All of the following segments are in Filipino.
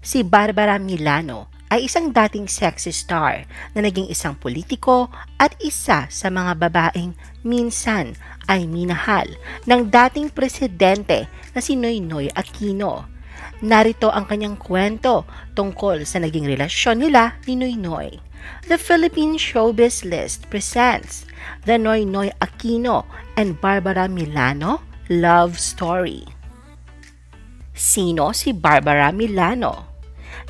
Si Barbara Milano ay isang dating sexy star na naging isang politiko at isa sa mga babaeng minsan ay minahal ng dating presidente na si Noynoy Aquino. Narito ang kanyang kwento tungkol sa naging relasyon nila ni Noynoy. The Philippine Showbiz List presents the Noynoy Aquino and Barbara Milano Love Story. Sino si Barbara Milano?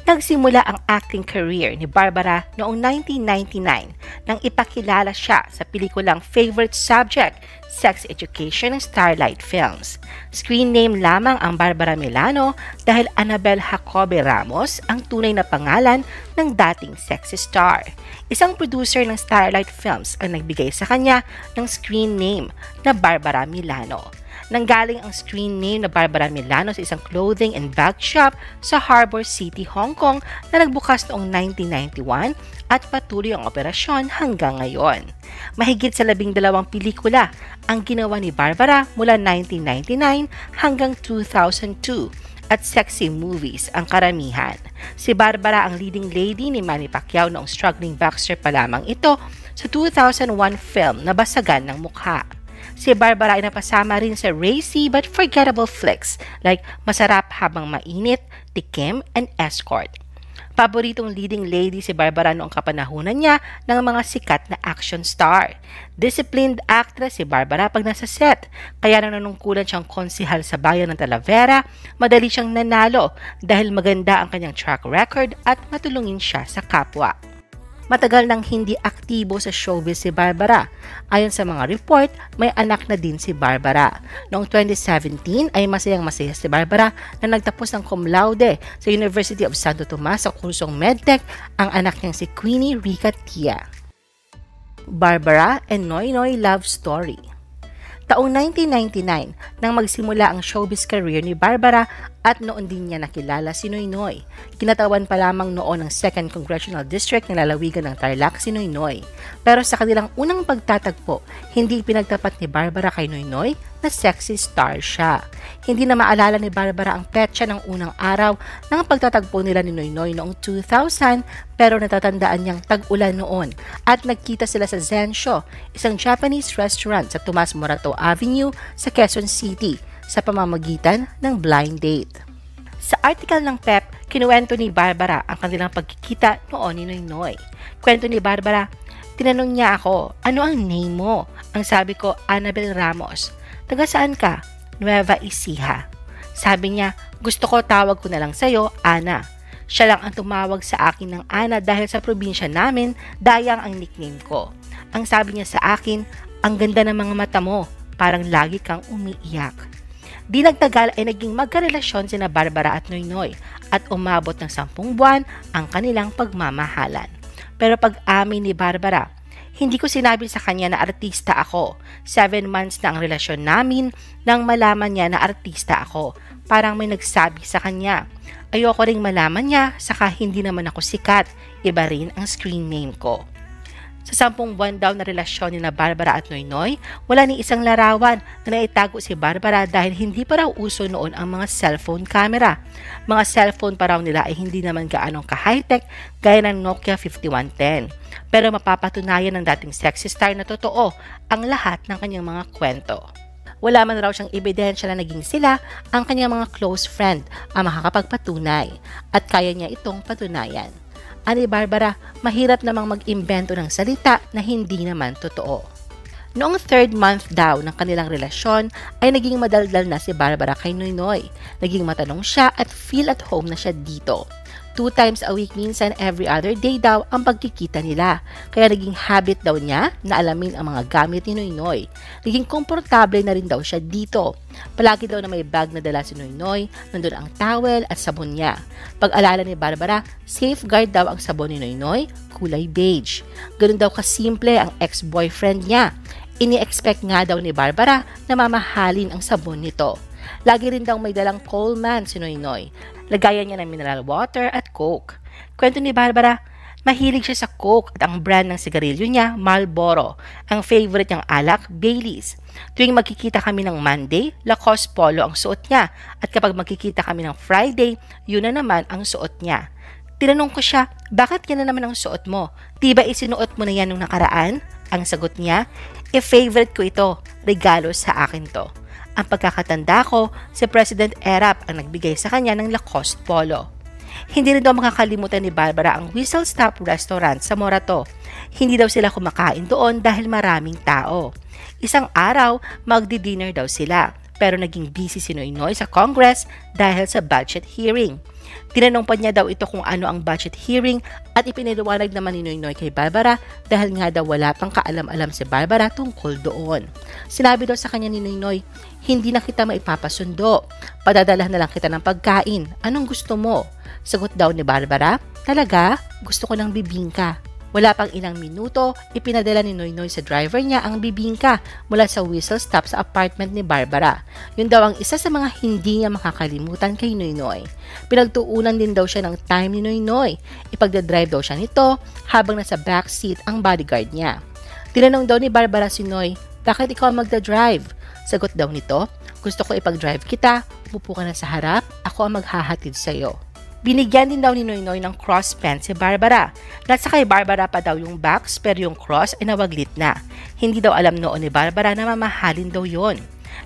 Nagsimula ang acting career ni Barbara noong 1999 nang ipakilala siya sa pelikulang Favorite Subject, Sex Education ng Starlight Films. Screen name lamang ang Barbara Milano dahil Annabel Jacobe Ramos ang tunay na pangalan ng dating sexy star. Isang producer ng Starlight Films ang nagbigay sa kanya ng screen name na Barbara Milano. Nanggaling ang screen name na Barbara Milano sa isang clothing and bag shop sa Harbor City, Hong Kong na nagbukas noong 1991 at patuloy ang operasyon hanggang ngayon. Mahigit sa labing dalawang pelikula ang ginawa ni Barbara mula 1999 hanggang 2002 at sexy movies ang karamihan. Si Barbara ang leading lady ni Manny Pacquiao noong struggling boxer pa lamang ito sa 2001 film na Basagan ng Mukha. Si Barbara ay napasama rin sa racy but forgettable flicks like Masarap Habang Mainit, Tikim, and Escort. Paboritong leading lady si Barbara noong kapanahunan niya ng mga sikat na action star. Disciplined actress si Barbara pag nasa set, kaya nanunungkulan siyang konsihal sa bayan ng Talavera, madali siyang nanalo dahil maganda ang kanyang track record at matulungin siya sa kapwa matagal nang hindi aktibo sa showbiz si Barbara. Ayon sa mga report, may anak na din si Barbara. Noong 2017 ay masayang masaya si Barbara na nagtapos ng cum laude sa University of Santo Tomas sa kursong MedTech ang anak niyang si Queenie Rica Tia. Barbara and Noy Noy Love Story Taong 1999 nang magsimula ang showbiz career ni Barbara at noon din niya nakilala si Noynoy. Kinatawan pa lamang noon ng 2nd Congressional District ng lalawigan ng Tarlac si Noynoy. Pero sa kanilang unang pagtatagpo, hindi pinagtapat ni Barbara kay Noynoy na sexy star siya. Hindi na maalala ni Barbara ang petsa ng unang araw ng pagtatagpo nila ni Noynoy noong 2000 pero natatandaan niyang tag-ulan noon at nagkita sila sa Zensho, isang Japanese restaurant sa Tomas Morato Avenue sa Quezon City sa pamamagitan ng blind date. Sa article ng PEP, kinuwento ni Barbara ang kanilang pagkikita noon ni Noynoy. Kwento ni Barbara, tinanong niya ako, ano ang name mo? Ang sabi ko, Annabel Ramos. Taga saan ka? Nueva Ecija. Sabi niya, gusto ko tawag ko na lang sa'yo, Ana. Siya lang ang tumawag sa akin ng Ana dahil sa probinsya namin, Dayang ang nickname ko. Ang sabi niya sa akin, ang ganda ng mga mata mo, parang lagi kang umiiyak. Di nagtagal ay naging magkarelasyon sina Barbara at Noynoy at umabot ng sampung buwan ang kanilang pagmamahalan. Pero pag-amin ni Barbara, hindi ko sinabi sa kanya na artista ako. Seven months na ang relasyon namin nang malaman niya na artista ako. Parang may nagsabi sa kanya. Ayoko ring malaman niya, saka hindi naman ako sikat. Iba rin ang screen name ko. Sa sampung buwan daw na relasyon ni na Barbara at Noynoy, wala ni isang larawan na naitago si Barbara dahil hindi pa raw uso noon ang mga cellphone camera. Mga cellphone pa raw nila ay hindi naman gaanong ka-high-tech gaya ng Nokia 5110. Pero mapapatunayan ng dating sexy star na totoo ang lahat ng kanyang mga kwento. Wala man raw siyang ebidensya na naging sila ang kanyang mga close friend ang makakapagpatunay at kaya niya itong patunayan. Ani Barbara, mahirap namang mag-imbento ng salita na hindi naman totoo. Noong third month daw ng kanilang relasyon ay naging madaldal na si Barbara kay Noynoy. Naging matanong siya at feel at home na siya dito. Two times a week minsan every other day daw ang pagkikita nila. Kaya naging habit daw niya na alamin ang mga gamit ni Noynoy. Naging komportable na rin daw siya dito. Palagi daw na may bag na dala si Noynoy, nandun ang towel at sabon niya. Pag-alala ni Barbara, safeguard daw ang sabon ni Noynoy, kulay beige. Ganun daw kasimple ang ex-boyfriend niya. Ini-expect nga daw ni Barbara na mamahalin ang sabon nito. Lagi rin daw may dalang Coleman si Noynoy. Lagayan niya ng mineral water at Coke. Kwento ni Barbara, mahilig siya sa Coke at ang brand ng sigarilyo niya, Marlboro. Ang favorite niyang alak, Baileys. Tuwing magkikita kami ng Monday, Lacoste Polo ang suot niya. At kapag magkikita kami ng Friday, yun na naman ang suot niya. Tinanong ko siya, bakit yan na naman ang suot mo? Di ba isinuot mo na yan nung nakaraan? Ang sagot niya, e-favorite ko ito, regalo sa akin to. Ang pagkakatanda ko, si President Erap ang nagbigay sa kanya ng Lacoste Polo. Hindi rin daw makakalimutan ni Barbara ang Whistle Stop Restaurant sa Morato. Hindi daw sila kumakain doon dahil maraming tao. Isang araw, magdi-dinner daw sila pero naging busy si Noynoy sa Congress dahil sa budget hearing. Tinanong pa niya daw ito kung ano ang budget hearing at ipiniliwanag naman ni Noynoy kay Barbara dahil nga daw wala pang kaalam-alam si Barbara tungkol doon. Sinabi daw sa kanya ni Noynoy, hindi na kita maipapasundo. Padadala na lang kita ng pagkain. Anong gusto mo? Sagot daw ni Barbara, talaga? Gusto ko ng bibingka. Wala pang ilang minuto, ipinadala ni Noynoy sa driver niya ang bibingka mula sa whistle stop sa apartment ni Barbara. Yun daw ang isa sa mga hindi niya makakalimutan kay Noynoy. Pinagtuunan din daw siya ng time ni Noynoy. Ipagdadrive daw siya nito habang nasa backseat ang bodyguard niya. Tinanong daw ni Barbara si Noy, bakit ikaw magda-drive? Sagot daw nito, gusto ko ipag-drive kita, upo ka na sa harap, ako ang maghahatid sa iyo. Binigyan din daw ni Noynoy ng cross pen si Barbara. Nasa kay Barbara pa daw yung box pero yung cross ay nawaglit na. Hindi daw alam noon ni Barbara na mamahalin daw yon.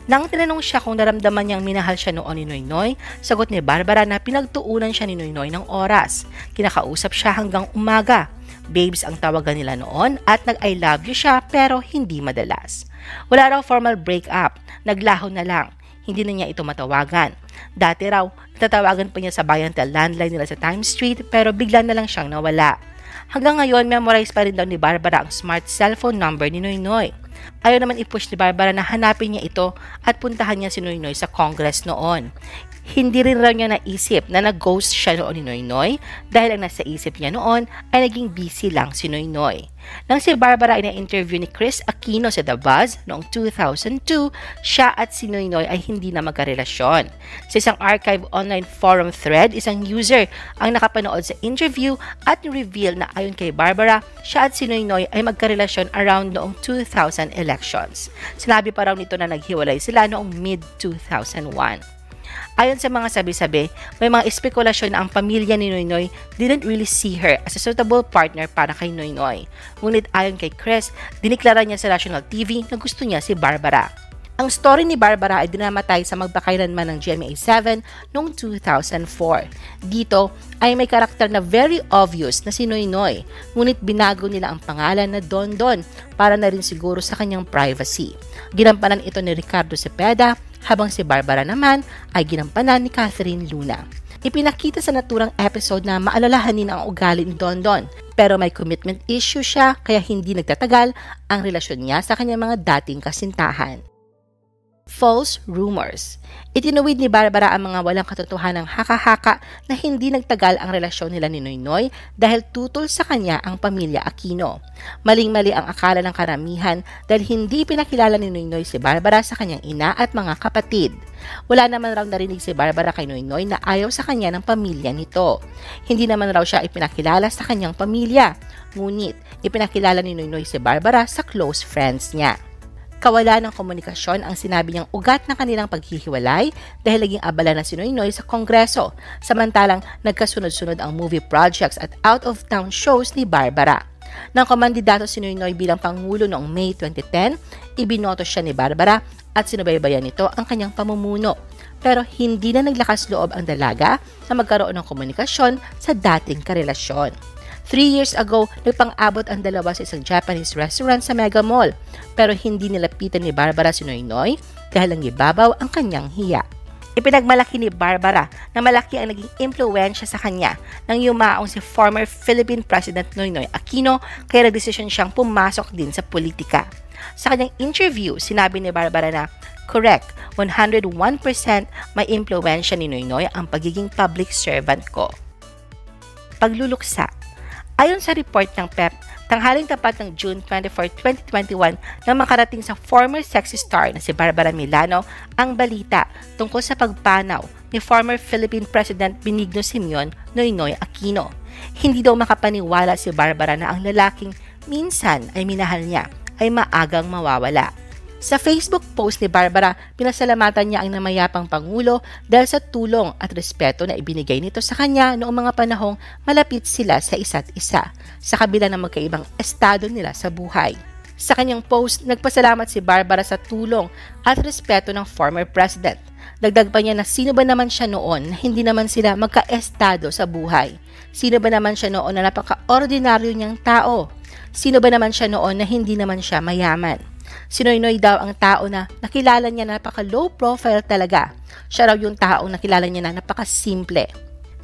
Nang tinanong siya kung naramdaman niyang minahal siya noon ni Noynoy, sagot ni Barbara na pinagtuunan siya ni Noynoy ng oras. Kinakausap siya hanggang umaga. Babes ang tawagan nila noon at nag-I love you siya pero hindi madalas. Wala raw formal breakup, naglaho na lang. Hindi na niya ito matawagan. Dati raw, tatawagan pa niya sa bayan tel landline nila sa Times Street pero bigla na lang siyang nawala. Hanggang ngayon, memorize pa rin daw ni Barbara ang smart cellphone number ni Noynoy. Ayaw naman i-push ni Barbara na hanapin niya ito at puntahan niya si Noynoy sa Congress noon. Hindi rin raw niya naisip na nag-ghost siya noon ni Noynoy dahil ang nasa isip niya noon ay naging busy lang si Noynoy. Nang si Barbara ay na-interview ni Chris Aquino sa The Buzz noong 2002, siya at si Noynoy ay hindi na magkarelasyon. Sa isang archive online forum thread, isang user ang nakapanood sa interview at reveal na ayon kay Barbara, siya at si Noynoy ay magkarelasyon around noong 2000 elections. Sinabi pa raw nito na naghiwalay sila noong mid-2001. Ayon sa mga sabi-sabi, may mga espekulasyon na ang pamilya ni Noynoy didn't really see her as a suitable partner para kay Noynoy. Ngunit ayon kay Chris, diniklara niya sa national TV na gusto niya si Barbara. Ang story ni Barbara ay dinamatay sa magpakailanman ng GMA7 noong 2004. Dito ay may karakter na very obvious na si Noynoy, ngunit binago nila ang pangalan na Don Don para na rin siguro sa kanyang privacy. Ginampanan ito ni Ricardo Cepeda habang si Barbara naman ay ginampanan ni Catherine Luna. Ipinakita sa naturang episode na maalalahanin ang ugali ni Don Don pero may commitment issue siya kaya hindi nagtatagal ang relasyon niya sa kanyang mga dating kasintahan. False rumors. Itinuwid ni Barbara ang mga walang katotohanang haka-haka na hindi nagtagal ang relasyon nila ni Noynoy dahil tutol sa kanya ang pamilya Aquino. Maling-mali ang akala ng karamihan dahil hindi pinakilala ni Noynoy si Barbara sa kanyang ina at mga kapatid. Wala naman raw narinig si Barbara kay Noynoy na ayaw sa kanya ng pamilya nito. Hindi naman raw siya ipinakilala sa kanyang pamilya. Ngunit, ipinakilala ni Noynoy si Barbara sa close friends niya kawalan ng komunikasyon ang sinabi niyang ugat ng kanilang paghihiwalay dahil naging abala na si Noynoy sa kongreso, samantalang nagkasunod-sunod ang movie projects at out-of-town shows ni Barbara. Nang komandidato si Noynoy bilang Pangulo noong May 2010, ibinoto siya ni Barbara at sinubaybayan nito ang kanyang pamumuno. Pero hindi na naglakas loob ang dalaga na magkaroon ng komunikasyon sa dating karelasyon. Three years ago, nagpang-abot ang dalawa sa isang Japanese restaurant sa Mega Mall. Pero hindi nilapitan ni Barbara si Noynoy dahil lang ibabaw ang kanyang hiya. Ipinagmalaki ni Barbara na malaki ang naging impluensya sa kanya nang yumaong si former Philippine President Noynoy Aquino kaya nagdesisyon siyang pumasok din sa politika. Sa kanyang interview, sinabi ni Barbara na, Correct, 101% may impluensya ni Noynoy ang pagiging public servant ko. Pagluluksa Ayon sa report ng PEP, tanghaling tapat ng June 24, 2021 nang makarating sa former sexy star na si Barbara Milano ang balita tungkol sa pagpanaw ni former Philippine President Benigno Simeon Noynoy Aquino. Hindi daw makapaniwala si Barbara na ang lalaking minsan ay minahal niya ay maagang mawawala. Sa Facebook post ni Barbara, pinasalamatan niya ang namayapang Pangulo dahil sa tulong at respeto na ibinigay nito sa kanya noong mga panahong malapit sila sa isa't isa, sa kabila ng magkaibang estado nila sa buhay. Sa kanyang post, nagpasalamat si Barbara sa tulong at respeto ng former president. Dagdag pa niya na sino ba naman siya noon na hindi naman sila magka-estado sa buhay. Sino ba naman siya noon na napaka-ordinaryo niyang tao. Sino ba naman siya noon na hindi naman siya mayaman. Si Noynoy daw ang tao na nakilala niya na napaka-low profile talaga. Siya raw yung tao nakilala niya na napaka-simple.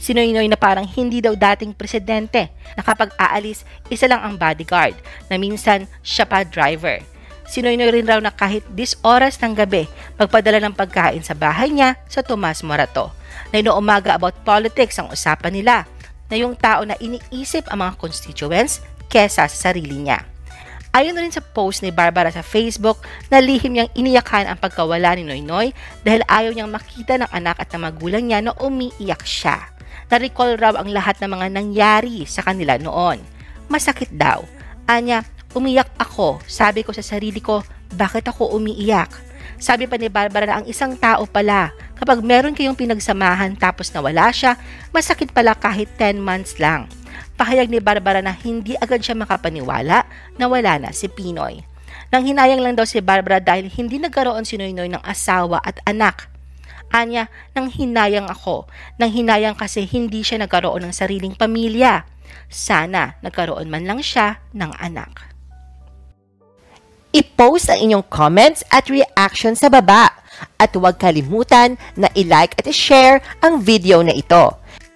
Si Noynoy na parang hindi daw dating presidente na kapag aalis, isa lang ang bodyguard na minsan siya pa driver. Si Noynoy rin raw na kahit dis oras ng gabi, magpadala ng pagkain sa bahay niya sa Tomas Morato. Na umaga about politics ang usapan nila, na yung tao na iniisip ang mga constituents kesa sa sarili niya. Ayon rin sa post ni Barbara sa Facebook na lihim niyang iniyakan ang pagkawala ni Noynoy dahil ayaw niyang makita ng anak at ng magulang niya na umiiyak siya. Na-recall raw ang lahat ng mga nangyari sa kanila noon. Masakit daw. Anya, umiyak ako. Sabi ko sa sarili ko, bakit ako umiiyak? Sabi pa ni Barbara na ang isang tao pala, kapag meron kayong pinagsamahan tapos nawala siya, masakit pala kahit 10 months lang. Pahayag ni Barbara na hindi agad siya makapaniwala na wala na si Pinoy. Nang hinayang lang daw si Barbara dahil hindi nagkaroon si Noynoy ng asawa at anak. Anya, nang hinayang ako. Nang hinayang kasi hindi siya nagkaroon ng sariling pamilya. Sana nagkaroon man lang siya ng anak. I-post ang inyong comments at reaction sa baba. At huwag kalimutan na i-like at i-share ang video na ito.